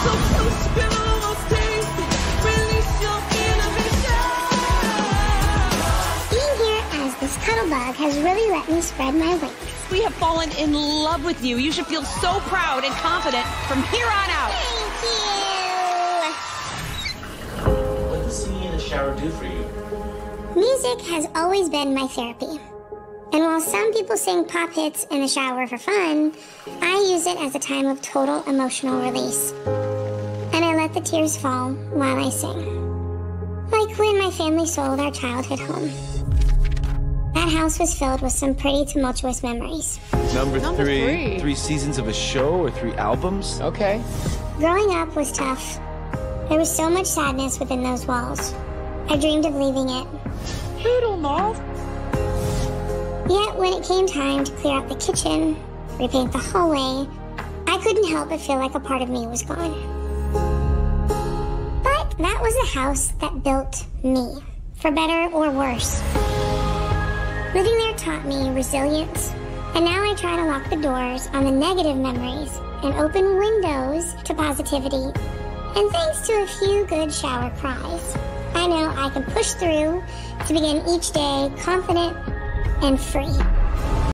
So close, feel almost tasty. Release your inhibition. Being here as this cuddle has really let me spread my wings. We have fallen in love with you. You should feel so proud and confident from here on out. Thank you. What does singing in the shower do for you? Music has always been my therapy. And while some people sing pop hits in the shower for fun, I use it as a time of total emotional release. And I let the tears fall while I sing. Like when my family sold our childhood home. That house was filled with some pretty tumultuous memories. Number, Number three, three. three seasons of a show or three albums? Okay. Growing up was tough. There was so much sadness within those walls. I dreamed of leaving it. Poodle moth. Yet when it came time to clear out the kitchen, repaint the hallway, I couldn't help but feel like a part of me was gone. But that was the house that built me, for better or worse. Living there taught me resilience, and now I try to lock the doors on the negative memories and open windows to positivity. And thanks to a few good shower cries, I know I can push through to begin each day confident and free.